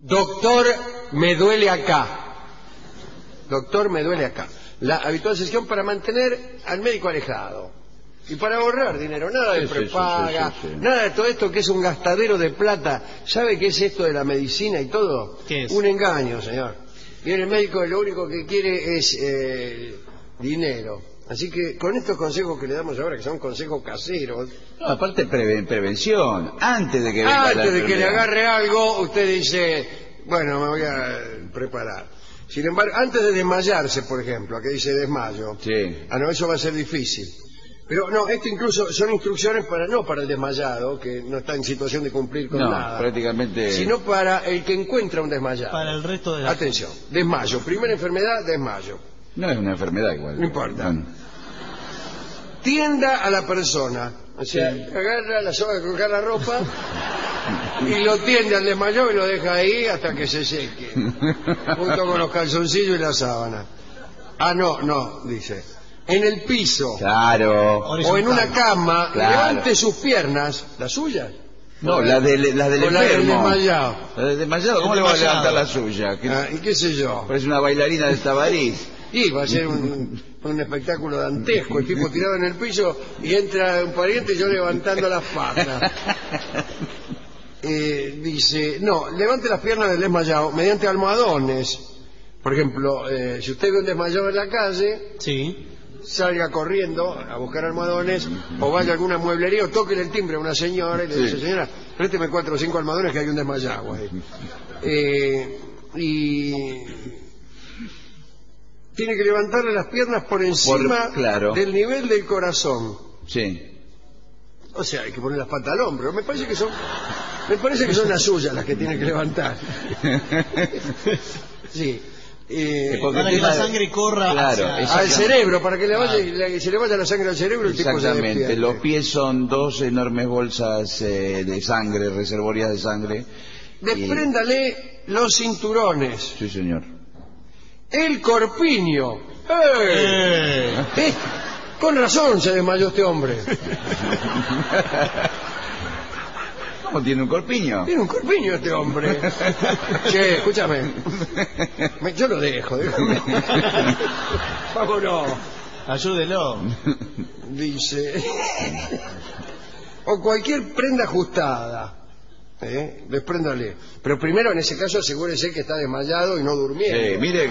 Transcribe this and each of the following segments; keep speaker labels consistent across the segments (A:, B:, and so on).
A: Doctor, me duele acá. Doctor, me duele acá. La habitual sesión para mantener al médico alejado. Y para ahorrar dinero, nada de
B: Sí, sí, sí,
A: prepaga,
B: sí, sí, sí.
A: nada de todo esto que es un gastadero de plata. ¿Sabe qué es esto de la medicina y todo?
C: ¿Qué es?
A: Un engaño, señor. Viene el médico y lo único que quiere es eh, dinero. Así que con estos consejos que le damos ahora, que son consejos caseros,
B: No, aparte preven- prevención, antes de que venga la
A: antes de que le agarre algo, usted dice, bueno, me voy a preparar. Sin embargo, antes de desmayarse, por ejemplo, a que dice desmayo,
B: Sí.
A: ah, no, eso va a ser difícil. Pero no, esto incluso son instrucciones para no para el desmayado, que no está en situación de cumplir con
B: No,
A: nada,
B: prácticamente...
A: sino para el que encuentra un desmayado.
C: Para el resto de la...
A: Atención, desmayo, primera enfermedad, desmayo.
B: No es una enfermedad igual.
A: No importa. Tienda a la persona. O sea, agarra la soga de colgar la ropa y lo tiende al desmayado y lo deja ahí hasta que se seque. Junto con los calzoncillos y la sábana. Ah, no, no, dice. En el piso
B: Claro.
A: o en una cama,
B: Claro.
A: levante sus piernas, las suyas.
B: No, la, de, la del
A: O la del
B: enfermo.
A: desmayado.
B: La del desmayado, ¿cómo le va a levantar la suya? Que
A: Ah, y qué sé yo.
B: Parece una bailarina de Tabarís.
A: Y va a ser un, un espectáculo dantesco, el tipo tirado en el piso y entra un pariente y yo levantando las patas. Eh, dice, no, levante las piernas del desmayado mediante almohadones. Por ejemplo, eh, si usted ve un desmayado en la calle,
C: Sí.
A: salga corriendo a buscar almohadones o vaya a alguna mueblería o toque el timbre a una señora y le
B: Sí.
A: dice, señora, présteme cuatro o cinco almohadones que hay un desmayado ahí. Eh, y tiene que levantarle las piernas por encima
B: claro.
A: del nivel del corazón.
B: Sí.
A: O sea, hay que poner las patas al hombro. Me parece que son, me parece que son las suyas las que tiene que levantar. Sí. Eh,
B: Porque
C: Para que la sangre corra
B: Claro,
C: hacia-
B: es-
A: al cerebro, para que le vaya, le- se le vaya la sangre al cerebro,
B: Exactamente. Los pies son dos enormes bolsas eh, de sangre, reservorias de sangre.
A: Despréndale los cinturones.
B: Sí, señor.
A: El corpiño. ¡Eh!
C: Eh,
A: Eh, Con razón se desmayó este hombre.
B: ¿Cómo tiene un corpiño?
A: Tiene un corpiño este hombre. Che, escúchame. Me- yo lo dejo. déjame. Vámonos.
C: ayúdelo.
A: Dice. O cualquier prenda ajustada. ¿Eh? Despréndale. Pero primero, en ese caso, asegúrese que está desmayado y no durmiendo.
B: Sí, mire,
A: Eh,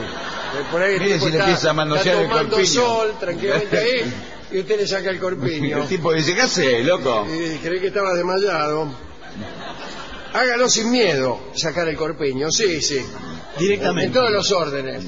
A: Por ahí el
B: Mire
A: tipo
B: si le
A: está,
B: empieza a manosear
A: está
B: el
A: tomando
B: corpiño.
A: sol tranquilamente ahí y usted le saca el corpiño.
B: el tipo dice, ¿qué hace, loco?
A: Y creí que estaba desmayado. Hágalo sin miedo, sacar el corpiño. Sí, sí. En
C: Directamente.
A: todos los órdenes.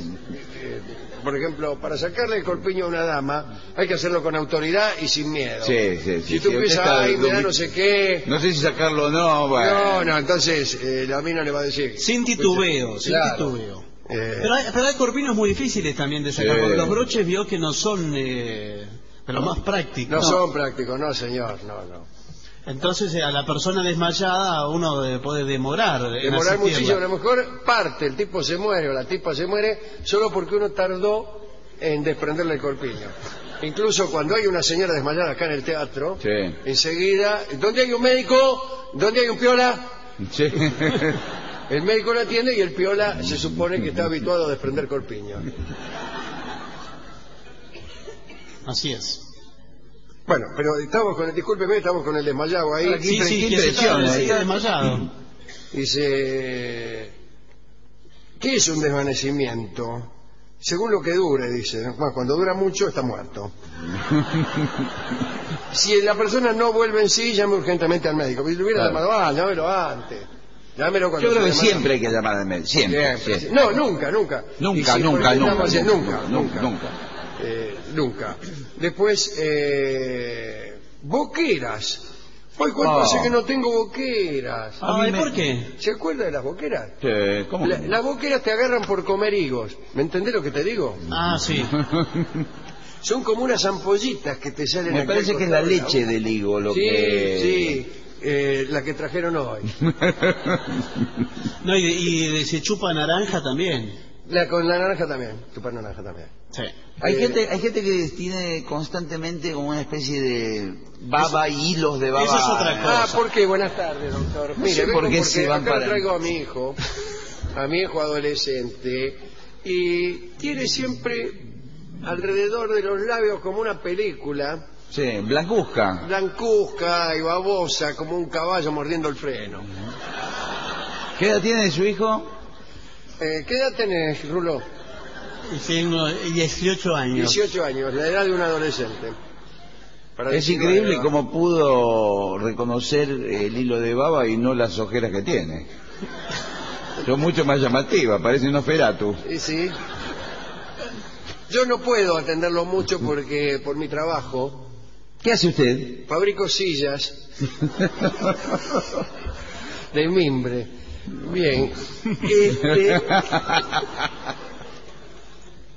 A: Por ejemplo, para sacarle el corpiño a una dama hay que hacerlo con autoridad y sin miedo.
B: Sí, sí, sí.
A: Si
B: sí,
A: tú
B: usted
A: piensas, ay,
B: dumi-
A: no sé qué.
B: No sé si sacarlo o no, bueno.
A: No, no, entonces eh, la mina le va a decir.
C: Sin titubeo, sin
A: Claro.
C: titubeo.
A: Eh,
C: Pero hay, pero hay corpinos muy difíciles también de sacar,
B: Sí.
C: porque los broches vio que no son eh, de los más prácticos.
A: no, son prácticos, no, señor, no, no.
C: Entonces eh, a la persona desmayada uno puede demorar.
A: Demorar muchísimo, a lo mejor parte, el tipo se muere o la tipa se muere solo porque uno tardó en desprenderle el corpiño. Incluso cuando hay una señora desmayada acá en el teatro,
B: Sí.
A: enseguida, ¿dónde hay un médico? ¿Dónde hay un piola?
B: Sí.
A: El médico la atiende y el piola se supone que está habituado a desprender corpiño.
C: Así es.
A: Bueno, pero estamos con el, discúlpeme, estamos con el desmayado ahí.
C: Sí,
B: impre-
C: sí,
B: qué impresión,
C: está desmayado.
A: Dice, ¿qué es un desvanecimiento? Según lo que dure, dice. Bueno, cuando dura mucho está muerto. si la persona no vuelve en sí, llame urgentemente al médico. Si lo hubiera
B: Claro.
A: llamado, ah, llámelo antes. Llámelo cuando
B: Yo creo que siempre hay que llamar al médico. Siempre.
A: Siempre,
B: siempre.
A: sí. No, nunca, nunca.
B: Nunca,
A: si,
B: nunca, nunca,
A: nunca.
B: nunca.
A: Eh, nunca. Después, eh, boqueras. Hoy cuánto
B: Oh.
A: hace que no tengo boqueras.
B: A mí
C: Ay,
B: me-
C: ¿por qué?
A: ¿Se acuerda de las boqueras?
B: Sí, ¿Cómo?
A: La- las boqueras te agarran por comer higos. ¿Me entendés lo que te digo?
C: Ah, sí.
A: Son como unas ampollitas que te salen
B: Me
A: acá
B: parece
A: al
B: que es la
A: costado de
B: leche
A: boca.
B: del higo lo
A: sí,
B: que...
A: Sí, eh, la que trajeron hoy.
C: No, y, de- y de- se chupa naranja también.
A: La con la naranja también. Chupar naranja también.
C: Sí.
B: Hay
A: Eh,
B: gente, hay gente que tiene constantemente como una especie de baba y hilos de baba.
C: Eso es otra cosa.
A: Ah, ¿por qué? Buenas tardes, doctor.
B: No
A: Mire,
B: por qué
A: porque
B: se van
A: acá
B: para-
A: traigo a mi hijo a mi hijo adolescente y tiene siempre alrededor de los labios como una película
B: Sí, blancuzca.
A: blancuzca y babosa como un caballo mordiendo el freno.
B: ¿Qué edad tiene su hijo?
A: Eh, ¿Qué edad tenés, Rulo?
C: Tengo 18 años.
A: 18 años, la edad de un adolescente. Para
B: Es increíble cómo pudo reconocer el hilo de baba y no las ojeras que tiene. Son mucho más llamativas, parece un Nosferatu.
A: Sí, sí. Yo no puedo atenderlo mucho porque por mi trabajo
B: ¿Qué hace usted?
A: fabrico sillas de mimbre. Bien. Este,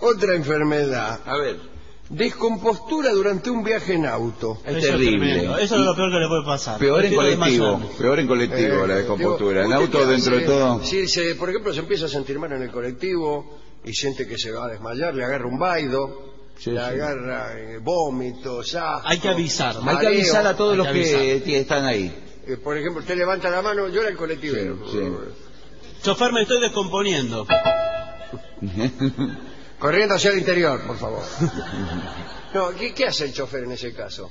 A: otra enfermedad.
B: A ver.
A: Descompostura durante un viaje en auto.
B: Es
C: Eso
B: terrible.
C: tremendo. Eso es lo peor que le puede pasar.
B: Peor en
C: Prefiero
B: colectivo,
C: desmayarme.
B: peor en colectivo la
A: Eh,
B: descompostura.
A: digo,
B: En
A: ¿usted
B: auto dentro de
A: hace?
B: todo.
A: Si se, por ejemplo, se empieza a sentir mal en el colectivo y siente que se va a desmayar, le agarra un vaido,
B: Sí,
A: le
B: sí.
A: agarra eh, vómitos, asco,
C: Hay que avisar.
B: Hay que
A: mareo.
B: avisar a todos
C: Hay
B: los
C: que
B: que
C: avisar.
B: t- están ahí.
A: Por ejemplo, usted levanta la mano, yo era el colectivero.
B: Sí,
C: Chofer, me estoy descomponiendo.
A: Corriendo hacia el interior, por favor. No, ¿qué, qué hace el chofer en ese caso?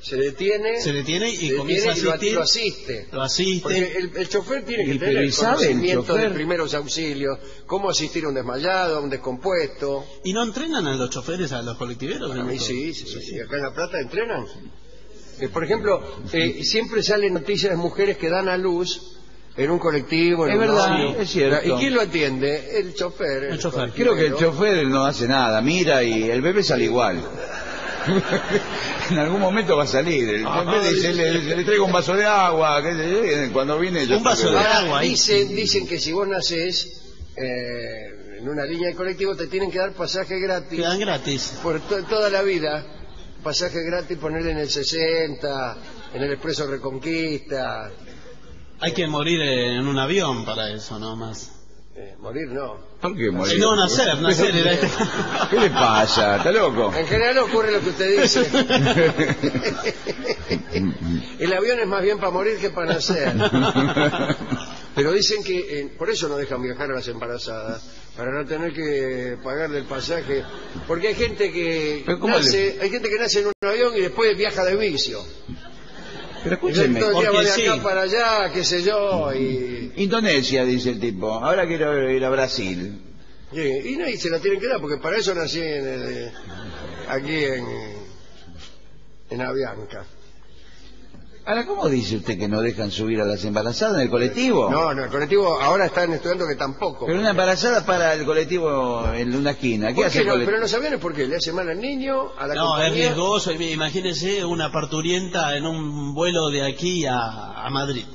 A: Se detiene,
C: Se detiene y
A: se
C: comienza a
A: detiene y lo-
C: asistir.
A: lo asiste.
C: Lo asiste.
A: Porque el, el chofer tiene que
B: Y,
A: tener
B: pero, ¿y
A: el conocimiento de primeros auxilios, cómo asistir a un desmayado, a un descompuesto.
C: ¿Y no entrenan a los choferes, a los colectiveros?
A: A mí sí, sí, sí, acá en La Plata entrenan. Eh, por ejemplo, eh, siempre salen noticias de mujeres que dan a luz en un colectivo, en
B: Es
A: un
B: verdad,
A: ómnibus.
B: es cierto.
A: ¿Y quién lo atiende? El chofer.
C: El chofer.
B: Creo que el chofer no hace nada, mira y el bebé sale igual. en algún momento va a salir. El chofer dice, le, le traigo un vaso de agua, qué sé yo, y cuando viene yo
C: Un vaso de
A: Ahora,
C: agua
A: dicen, dicen que si vos nacés eh, en una línea de colectivo te tienen que dar pasaje gratis
C: Quedan gratis.
A: por to- toda la vida. Pasaje gratis ponerle en el 60, en el Expreso Reconquista.
C: Hay que morir en un avión para eso, no más.
A: Eh, morir no.
B: ¿Por qué morir?
C: No, nacer, nacer era este.
B: ¿Qué le pasa? ¿Está loco?
A: En general ocurre lo que usted dice. El avión es más bien para morir que para nacer. Pero dicen que eh, por eso no dejan viajar a las embarazadas, para no tener que pagarle el pasaje. Porque hay gente que
B: Pero ¿cómo
A: nace, hay gente que nace en un avión y después viaja de vicio.
B: Pero escúcheme.
A: día va
C: porque
A: de acá
C: sí.
A: para allá, qué sé yo, y,
B: Indonesia, dice el tipo. Ahora quiero ir a Brasil.
A: y, y no, y se la tienen que dar, porque para eso nací en el- aquí en, en Avianca.
B: Ahora, ¿cómo dice usted que no dejan subir a las embarazadas en el colectivo?
A: No, no, el colectivo ahora están estudiando que tampoco.
B: Pero una embarazada para el colectivo en una esquina. ¿Qué
A: ¿Por
B: hace
A: qué
B: el
A: no?
B: colectivo?
A: Pero los aviones, ¿por qué? ¿Le hace mal al niño? ¿A la
C: No, es riesgoso. Imagínese una parturienta en un vuelo de aquí a, a Madrid.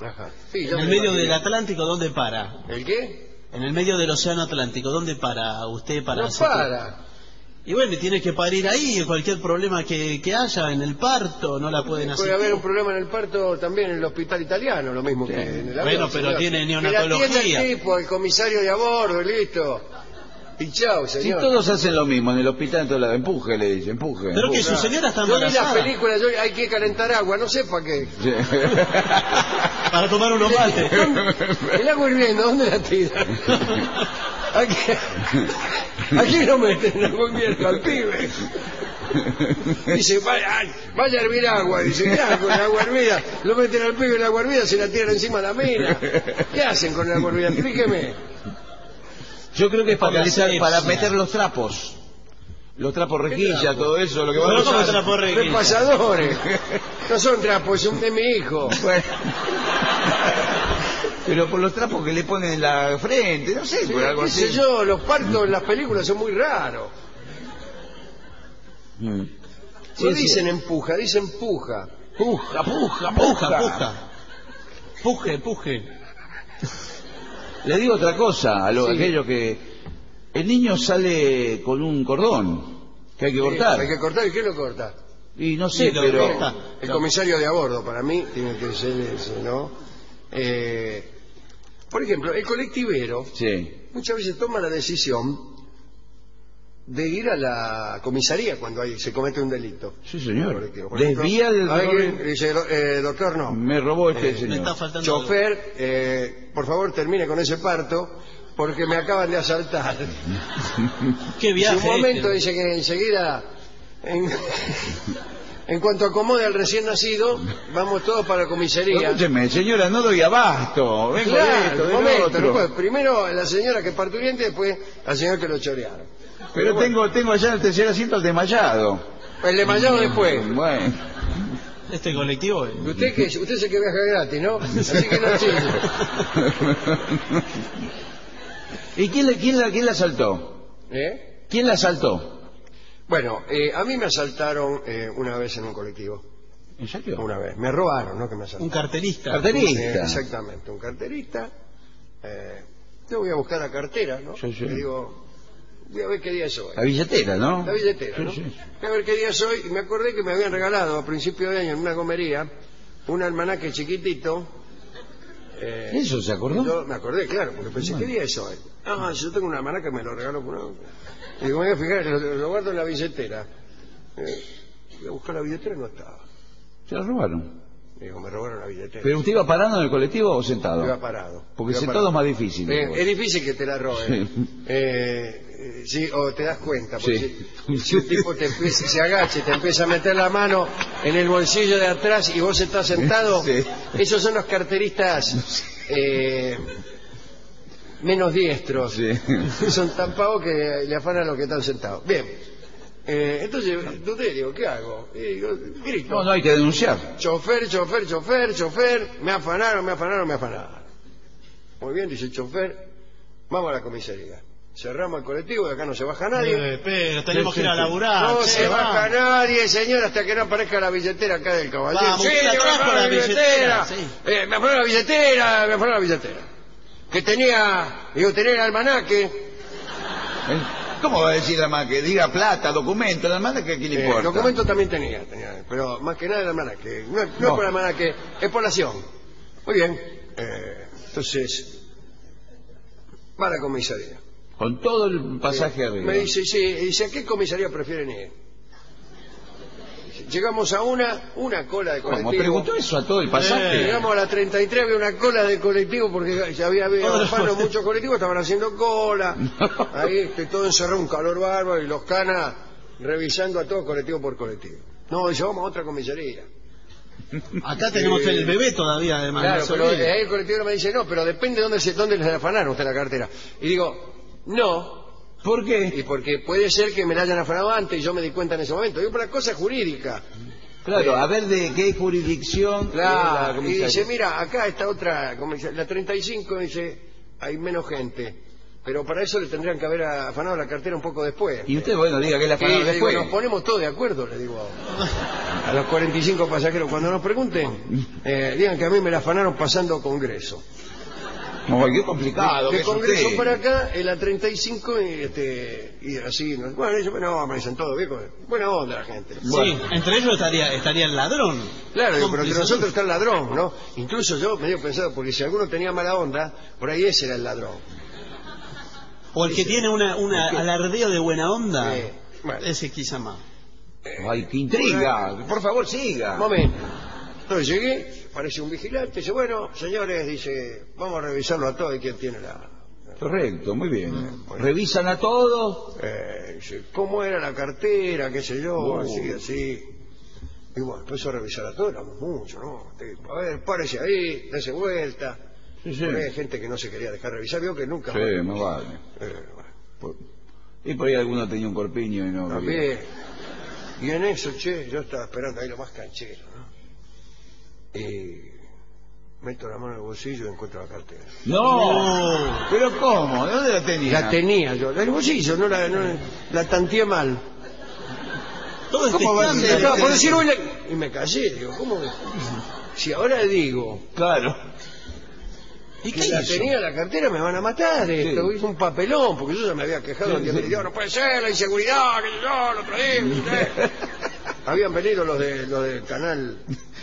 A: Ajá. Sí,
C: En el
A: me
C: medio del. Atlántico, ¿dónde para?
A: ¿El qué?
C: En el medio del Océano Atlántico, ¿dónde para usted para
A: no
C: hacer-
A: para.
C: Y bueno, y tiene que parir ahí, cualquier problema que, que haya en el parto, no la pueden
A: Puede
C: hacer.
A: haber un problema en el parto también en el hospital italiano, lo mismo que en el avión.
C: Bueno, pero
A: señor.
C: tiene
A: Que
C: neonatología.
A: el tipo, el comisario de a bordo, listo. Y chao,
B: Si
A: señor.
B: todos hacen lo mismo en el hospital, en todo lado, empuje, le dice, empuje.
C: Pero que su señora está
A: Yo vi las
C: embarazada.
A: películas, yo, hay que calentar agua, no sé para qué.
B: Sí.
C: Para tomar unos mates.
A: El agua hirviendo, ¿dónde la tiran? Aquí, aquí no meten agua hirviendo al pibe. Dice, vaya, ay, vaya a hervir agua. Dice, ¿qué hago con el agua hervida? Lo meten al pibe en el agua hervida, se la tiran encima de la mina. ¿Qué hacen con el agua hervida? Explíqueme.
B: Yo creo que es para,
C: la asepsia.
B: para meter los trapos. Los trapos rejilla,
A: trapo?
B: todo eso, lo que va
C: Pero
B: a
C: ¿cómo
B: usar.
C: trapo rejilla?
A: Repasadores. No son trapos, son de mi hijo.
B: Bueno. Pero por los trapos que le ponen en la frente, no sé, por algo
A: ¿Qué sé
B: así.
A: yo? Los partos en las películas son muy raros.
B: Mm.
A: No
B: Sí, sí.
A: dicen empuja, dicen puja.
B: Puja, puja,
C: Puja, puja. Puje, puje.
B: Le digo otra cosa a lo,
A: Sí.
B: aquello que el niño sale con un cordón que hay que cortar.
A: Hay que cortar, ¿y quién lo corta?
B: Y no sé,
C: Sí, lo
B: pero
C: corta.
A: El comisario de a bordo, para mí, tiene que ser ese, ¿no? Eh, por ejemplo, el colectivero
B: sí.
A: muchas veces toma la decisión de ir a la comisaría cuando hay, se comete un delito.
B: Sí, señor.
A: Colectivo. Por ejemplo,
B: Desvía el
A: alguien dice, eh, doctor, no.
B: Me robó este
A: Eh,
C: Me
B: señor.
C: está faltando.
A: Chofer, eh, por favor termine con ese parto porque me acaban de asaltar.
C: Qué
A: Si
C: viaje.
A: un momento
C: este.
A: dice que enseguida, en, en cuanto acomode al recién nacido, vamos todos para la comisaría.
B: Escúcheme, señora, no doy abasto. Vengo de
A: Claro,
B: esto,
A: un
B: del
A: momento,
B: otro.
A: no primero la señora que parturiente, después al señor que lo chorearon.
B: Pero
A: bueno.
B: tengo, tengo allá en el tercer asiento al desmayado.
A: El de Mayao después.
B: Bueno.
C: Este colectivo. eh.
A: Usted que usted se que viaja gratis, ¿no? Así que no sirve.
B: ¿Y quién, quién, la, quién la asaltó?
A: ¿Eh?
B: ¿Quién la asaltó?
A: Bueno, eh, a mí me asaltaron eh, una vez en un colectivo.
B: ¿En serio?
A: Una vez. Me robaron, ¿no? Que me
C: Un
A: asaltaron.
C: carterista.
B: Carterista.
A: Eh, exactamente, un carterista. Eh, yo voy a buscar la cartera, ¿no?
B: Sí, sí.
A: Le digo, voy a ver qué día es hoy.
B: La billetera, ¿no?
A: La billetera,
B: Sí,
A: ¿no?
B: sí.
A: Voy a ver qué día es hoy. Y me acordé que me habían regalado a principio de año en una comería un almanaque chiquitito. eh,
B: ¿Eso se acordó?
A: Yo me acordé, claro, porque pensé, ¿qué día es hoy? Ah, si yo tengo una almanaque me lo regaló por una... Y digo, me voy a fijar, lo, lo guardo en la billetera. Eh, voy a buscar la billetera y no estaba.
B: Se la robaron.
A: Digo, me robaron la billetera.
B: ¿Pero usted iba parando en el colectivo o sentado?
A: Iba parado.
B: Porque
A: Iba
B: sentado
A: parado.
B: es más difícil.
A: Eh, es difícil que te la roben.
B: Sí.
A: Eh, eh, sí, o te das cuenta. Porque
B: Sí.
A: si, si un tipo te empieza- se agacha y te empieza a meter la mano en el bolsillo de atrás y vos estás sentado,
B: Sí.
A: esos son los carteristas eh, menos diestros.
B: Sí.
A: Son tan pavos que le afanan a los que están sentados. Bien. Eh, entonces, dudé, digo, ¿qué hago? Y digo, grito.
B: No, no hay que denunciar.
A: Chofer, chofer, chofer, chofer, me afanaron, me afanaron, me afanaron. Muy bien, dice el chofer, vamos a la comisaría. Cerramos el colectivo, de acá no se baja nadie.
C: Eh, pero tenemos que ir a laburar.
A: no
C: che,
A: se baja nadie, señor, hasta que no aparezca la billetera acá del caballero.
C: Vamos,
A: sí, me
C: trajo
A: afanaron
C: la
A: la billetera.
C: billetera, sí.
A: Eh, me afanaron la billetera, me afanaron la billetera. Que tenía, digo, tenía el almanaque.
B: ¿Eh? ¿Cómo va a decir la más que diga plata, documento? La más que aquí le
A: Eh,
B: importa.
A: documento también tenía, tenía, pero más que nada el almanaque. No, no es
B: No.
A: por el almanaque, es por. Muy bien. eh, entonces, va a la comisaría.
B: Con todo el pasaje arriba.
A: Me dice, sí, y dice, ¿a qué comisaría prefieren ir? Llegamos a una, una cola de
B: ¿Cómo?
A: colectivo.
B: ¿Preguntó eso a todo el pasaje?
C: Eh.
A: Llegamos a la 33, había una cola de colectivo porque ya había afano,
C: fue-
A: muchos colectivos estaban haciendo cola. Ahí este, todo encerrado, un calor bárbaro y los canas revisando a todo colectivo por colectivo. No, dice, vamos a otra comisaría.
C: Acá tenemos el bebé todavía, además.
A: Claro,
C: no
A: pero eh, ahí el colectivo me dice, no, pero depende de dónde, se, dónde les afanaron usted la cartera. Y digo, no,
B: ¿Por
A: y
B: qué?
A: porque puede ser que me la hayan afanado antes y yo me di cuenta en ese momento. Digo, por la cosa jurídica.
B: Claro, a ver de qué jurisdicción.
A: Claro, y dice, mira, acá está otra, la 35, dice, hay menos gente. Pero para eso le tendrían que haber afanado la cartera un poco después.
B: Y usted, bueno, diga que la
A: Y
B: afanaron
A: le digo,
B: después.
A: nos ponemos todos de acuerdo, le digo a los 45 pasajeros. Cuando nos pregunten, eh, digan que a mí me la afanaron pasando Congreso.
B: Ay, qué complicado.
A: de
B: es
A: Congreso
B: usted.
A: para acá, en la 35, y, este, y así. ¿no? Bueno, dice, bueno, me dicen todo, viejo. Buena onda la gente.
C: Sí, entre ellos estaría, estaría el ladrón.
A: Claro, digo, pero entre nosotros está el ladrón, ¿no? Incluso yo me dio pensado, porque si alguno tenía mala onda, por ahí ese era el ladrón.
C: O el que tiene una, una alardeo de buena onda.
A: Eh, bueno.
C: Ese quizá más.
B: Ay, qué intriga. Por favor, siga.
A: Momento. Entonces llegué, aparece un vigilante, dice, bueno, señores, dice, vamos a revisarlo a todos y quién tiene la...
B: Correcto, muy bien. Revisan a todos.
A: Eh, dice, ¿cómo era la cartera? qué sé yo,
B: Oh.
A: así, así. Y bueno, empezó a revisar a todos, éramos muchos, ¿no? A ver, párese ahí, dése vuelta.
B: Sí, sí.
A: Hay gente que no se quería dejar revisar, vio que nunca...
B: Sí, más vale.
A: Eh, bueno,
B: Por- Y por ahí alguno tenía un corpiño y no.
A: también. Y en eso, che, yo estaba esperando ahí lo más canchero, ¿no? Y meto la mano en el bolsillo y encuentro la cartera.
B: No. ¿Pero cómo? ¿De dónde la tenía?
A: La tenía yo, en el bolsillo, no la, no, la tanteé mal.
C: Todo este
B: ¿Cómo va a ser?
A: Por decir, "Uy, la-". y me callé, digo, ¿cómo? que- Si ahora digo
B: Claro.
C: ¿Y qué
A: la
C: hizo?
A: tenía la cartera, me van a matar, esto, hizo un papelón, porque yo ya me había quejado,
B: Sí, sí.
A: dijeron, no puede ser, la inseguridad, que yo, lo traí, Habían venido los, de, los del canal,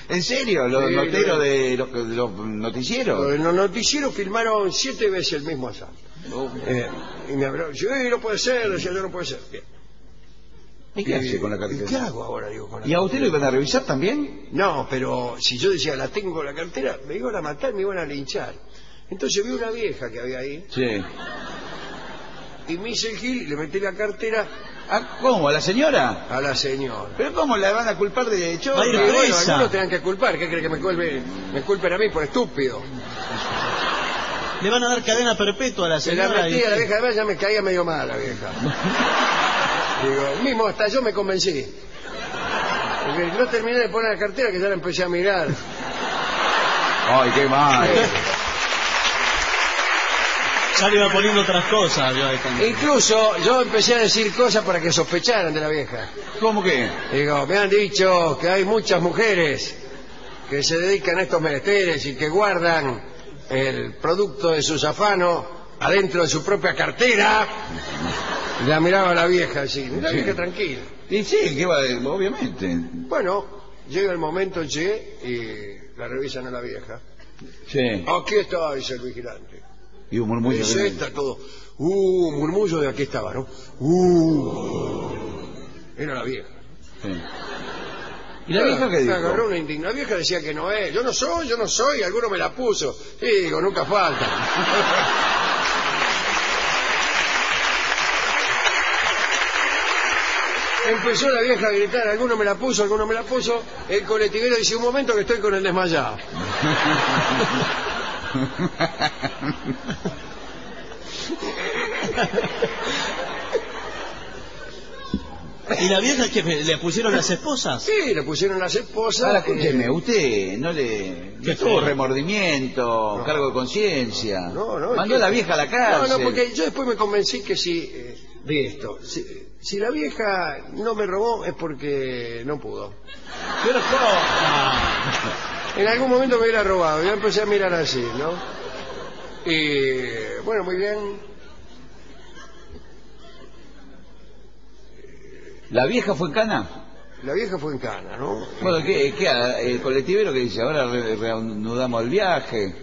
B: ¿En serio? ¿Los
A: Sí,
B: noteros
A: no.
B: de los, de los noticieros?
A: en los noticieros filmaron siete veces el mismo asalto.
B: Oh.
A: Eh, y me hablaron, yo, "Eh, no puede ser, decía yo, no puede ser. Bien.
B: ¿Y qué hace con la
A: ¿Y qué
B: cartera?
A: hago ahora? Digo, con la
B: ¿Y a usted lo iban a revisar también?
A: No, pero si yo decía, la tengo la cartera, me iban a matar, me iban a linchar. Entonces vi una vieja que había ahí
B: Sí.
A: Y me hice el gil y le metí la cartera
B: ¿Ah, ¿Cómo? ¿A la señora?
A: a la señora.
B: ¿Pero cómo la van a culpar de
C: Va a ir presa.
A: bueno, algunos tengan que culpar. ¿Qué cree que me, culpe- me culpen a mí por estúpido?
C: Le van a dar cadena perpetua a la
A: Se la
C: señora.
A: metí
C: y
A: a la
C: usted-
A: vieja, además ya me caía medio mal la vieja. Digo, mismo hasta yo me convencí. Porque no terminé de poner la cartera que ya la empecé a mirar.
B: Ay, qué mal.
C: Ya le iba poniendo otras cosas. yo ahí también.
A: Incluso yo empecé a decir cosas para que sospecharan de la vieja.
B: ¿Cómo que?
A: Digo, me han dicho que hay muchas mujeres que se dedican a estos menesteres y que guardan el producto de sus afanos adentro de su propia cartera. La miraba la vieja así, la
B: Sí.
A: vieja tranquila.
B: Y sí, ¿qué va? de- Obviamente.
A: Bueno, llega el momento, che, y la revisan a la vieja.
B: Sí.
A: Aquí está, dice el vigilante.
B: Y un murmullo.
A: Dice
B: de-
A: esta todo. Uh, murmullo de aquí estaba, ¿no? Uh. Era la vieja.
B: Sí. ¿Y la vieja qué
A: Se
B: dijo?
A: agarró una indigna. La vieja decía que no es. Yo no soy, yo no soy. Alguno me la puso. Sí, digo, nunca falta. Empezó la vieja a gritar, alguno me la puso, alguno me la puso. El colectivero dice, un momento que estoy con el desmayado.
C: ¿Y la vieja que le pusieron las esposas?
A: Sí, le pusieron las esposas.
B: Ahora,
A: eh,
B: escúcheme, usted no le...
C: Qué
B: no tuvo remordimiento, cargo de conciencia.
A: No, no.
B: Mandó a la vieja a la
A: No,
B: cárcel.
A: no, porque yo después me convencí que si, eh, de esto, si, si la vieja no me robó es porque no pudo.
C: Pero ¿cómo? Ah,
A: En algún momento me hubiera robado, yo empecé a mirar así, ¿no? Y bueno, muy bien.
B: ¿La vieja fue en cana?
A: La vieja fue en cana, ¿no?
B: Bueno, ¿qué, qué, el colectivero que dice? Ahora re- reanudamos el viaje.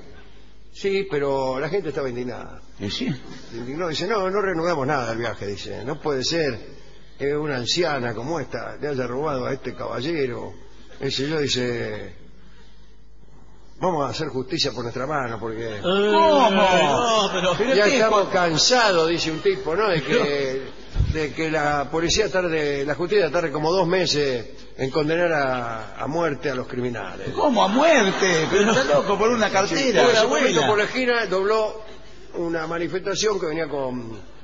A: Sí, pero la gente estaba indignada.
B: ¿Y sí?
A: Indignó, dice, no, no reanudamos nada el viaje, dice. No puede ser que una anciana como esta le haya robado a este caballero. Ese yo dice, vamos a hacer justicia por nuestra mano, porque...
C: ¿Cómo? No, pero...
B: Pero
A: ya estamos cansados, dice un tipo, ¿no? De que, de que la policía tarde, la justicia tarde como dos meses en condenar a, a muerte a los criminales.
B: ¿Cómo? ¿A muerte? Pero está loco por una
A: Sí,
B: cartera.
C: abuela.
A: momento por la esquina dobló una manifestación que venía con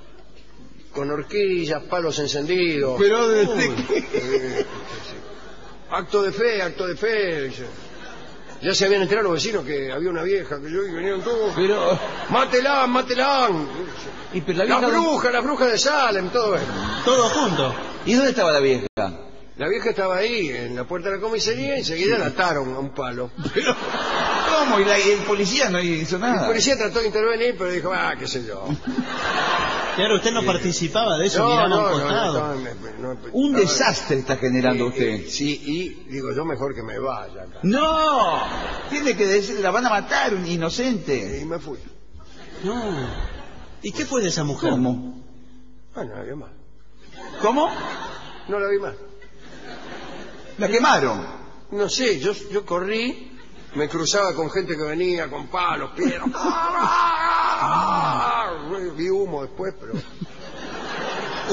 A: con horquillas, palos encendidos.
B: Pero de-
A: Uy,
B: qué?
A: eh, sí. Acto de fe, acto de fe. dice. Ya se habían enterado los vecinos que había una vieja que yo y venían todos.
B: Pero...
A: ¡Mátela, mátela!
B: ¿Y, pero la
A: La
B: vieja...
A: bruja, la bruja de Salem, todo eso.
C: Todo junto.
B: ¿Y dónde estaba la vieja?
A: La vieja estaba ahí, en la puerta de la comisaría, y enseguida la ataron a un palo.
B: Pero... ¿Cómo? ¿Y, la- y el policía no hizo
A: El
B: nada?
A: policía trató de intervenir, pero dijo, ah, qué sé yo.
C: Claro, usted no participaba de eso, miraba a un costado.
A: no, no, no,
B: Un
A: no,
B: desastre está generando
A: eh,
B: usted.
A: eh, sí, y digo, yo mejor que me vaya acá.
B: No, tiene que decir, la van a matar, un inocente.
A: Y me fui.
C: No. ¿Y qué fue de esa mujer?
B: ¿Cómo?
A: Ah, no la vi más.
B: ¿Cómo?
A: No la vi más.
B: La quemaron.
A: No sé, yo, yo corrí, me cruzaba con gente que venía con palos, piedras. Vi humo después, pero...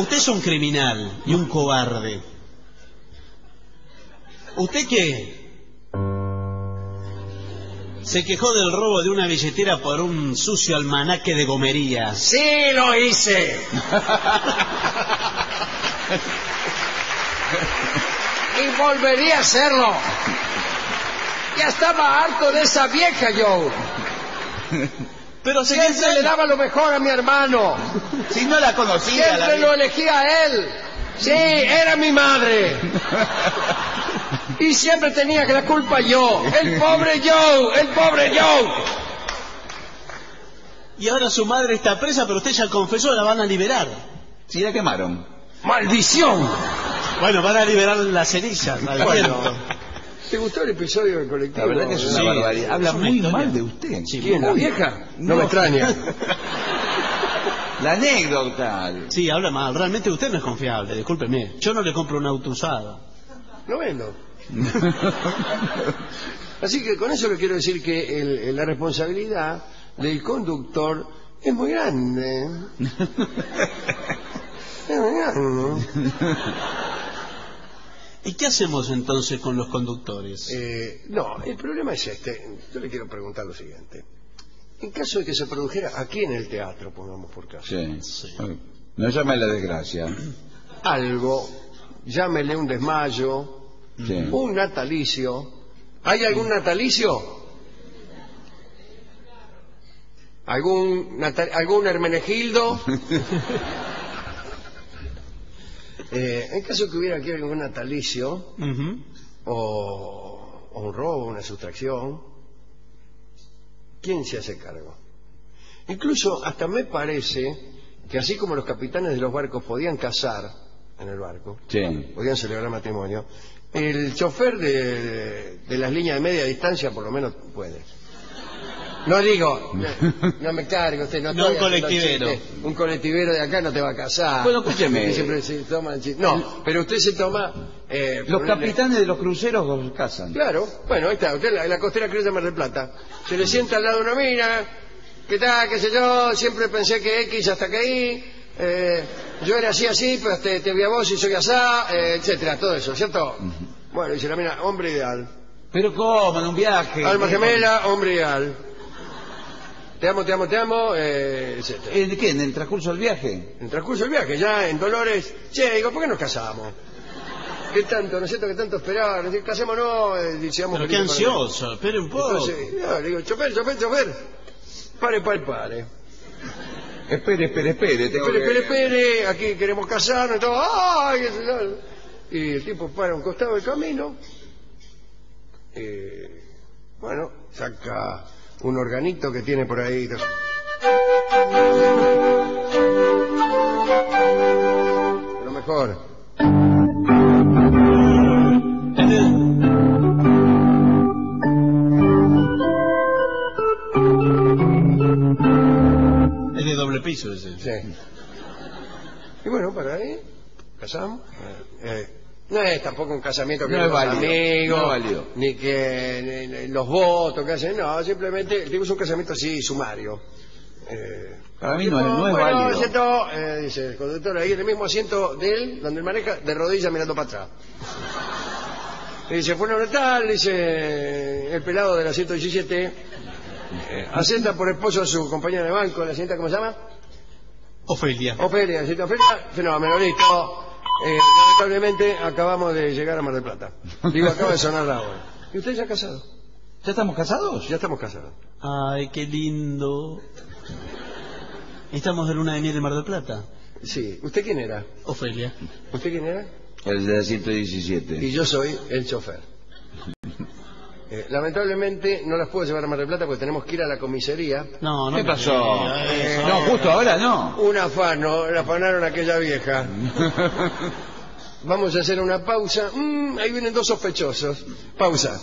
C: Usted es un criminal y un cobarde. ¿Usted qué? Se quejó del robo de una billetera por un sucio almanaque de gomerías.
A: ¡Sí, lo hice! y volvería a hacerlo. Ya estaba harto de esa vieja yo.
C: Pero
A: Siempre le daba lo mejor a mi hermano.
B: Si no la conocía, la
A: Siempre lo elegía a él. Sí, era mi madre. Y siempre tenía que la culpa yo. El pobre Joe, el pobre Joe.
C: Y ahora su madre está presa, pero usted ya confesó, la van a liberar.
B: Sí, la quemaron.
A: ¡Maldición!
C: Bueno, van a liberar las cenizas. al
A: Bueno. ¿te gustó el episodio del colectivo?
B: La verdad que es una
C: Sí,
B: barbaridad. Habla
C: es una
B: muy
C: historia.
B: mal de usted.
C: Sí,
A: ¿Quién, la vieja? No, me extraña.
B: La anécdota.
C: Sí, habla mal. Realmente usted no es confiable, discúlpeme. Yo no le compro un auto usado.
A: No vendo. Así que con eso le quiero decir que el- la responsabilidad del conductor es muy grande. Es muy grande.
C: ¿Y qué hacemos entonces con los conductores?
A: Eh, no, el problema es este. Yo le quiero preguntar lo siguiente. En caso de que se produjera aquí en el teatro, pongamos por caso,
B: Sí.
C: Sí.
B: No llame a la desgracia.
A: algo, llámele un desmayo,
B: Sí.
A: un natalicio. ¿Hay algún natalicio? ¿Algún, nata- algún Hermenegildo? Eh, en caso que hubiera aquí algún natalicio, o, o un robo, una sustracción, ¿quién se hace cargo? Incluso hasta me parece que así como los capitanes de los barcos podían casar en el barco,
B: Sí.
A: podían celebrar matrimonio, el chofer de, de las líneas de media distancia por lo menos puede. No digo, no, no me cargue usted, no,
C: No, un colectivero.
A: chiste. Un colectivero de acá no te va a casar.
B: Bueno, escúcheme.
A: Siempre se toman chiste. No, pero usted se toma... eh,
B: Los capitanes de los cruceros los casan.
A: Claro, bueno, ahí está, usted la, la costera cruz de Mar del Plata. Se le sienta al lado una mina, ¿qué tal, qué sé yo? Siempre pensé que X hasta que Y, eh, yo era así, así, pero te, te vi a vos y soy asá, eh, etcétera, todo eso, ¿cierto? Bueno, dice la mina, hombre ideal.
B: Pero ¿cómo? En un viaje.
A: Alma gemela, hombre ideal. Te amo, te amo, te amo, eh, etcétera.
B: ¿En qué? ¿En el transcurso del viaje?
A: En el transcurso del viaje, ya en Dolores, che, digo, ¿por qué nos casamos? ¿Qué tanto, no es cierto, qué tanto esperar? Decir, casémonos, eh, seamos
C: Pero qué ansioso, espere un poco.
A: Entonces, ya, le digo, chofer, chofer, chofer. Pare, pare, pare.
B: Espere, espere, espere. tengo
A: Espere,
B: que-
A: espere, espere. Aquí queremos casarnos y todo. ¡Ay! Y el tipo para a un costado del camino. Eh, bueno, saca un organito que tiene por ahí. Lo mejor.
C: Es de doble piso ese.
A: Sí. Y bueno, para ahí, casamos. Es tampoco un casamiento que
B: No es válido,
A: amigos,
B: no es válido.
A: ni que ni- ni los votos que hacen, no, simplemente tenemos un casamiento así sumario. Eh,
B: Para mí no es- no es
A: bueno,
B: válido.
A: siento, eh, dice el conductor ahí en el mismo asiento de él, donde él maneja, de rodillas mirando para atrás. Y dice, fue tal, dice el pelado del asiento 17, eh, asenta por esposo a su compañera de banco, la señorita, ¿cómo se llama?
C: Ofelia.
A: Ofelia, ¿sí? Ofelia, fenómeno, listo. Eh, lamentablemente acabamos de llegar a Mar del Plata. Digo, acaba de sonar la hora. ¿Y usted ya ha casado?
B: ¿Ya estamos casados?
A: Ya estamos casados.
C: Ay, qué lindo. Estamos de luna de miel en Mar del Plata.
A: Sí. ¿Usted quién era?
C: Ofelia.
A: ¿Usted quién era?
B: El de 117.
A: Y yo soy el chofer. Eh, lamentablemente no las puedo llevar a Mar del Plata porque tenemos que ir a la comisaría.
C: No, no.
B: ¿Qué pasó?
C: eso.
B: No, justo ahora no.
A: Un afano, la afanaron a aquella vieja. Vamos a hacer una pausa. Mm, ahí vienen dos sospechosos. Pausa.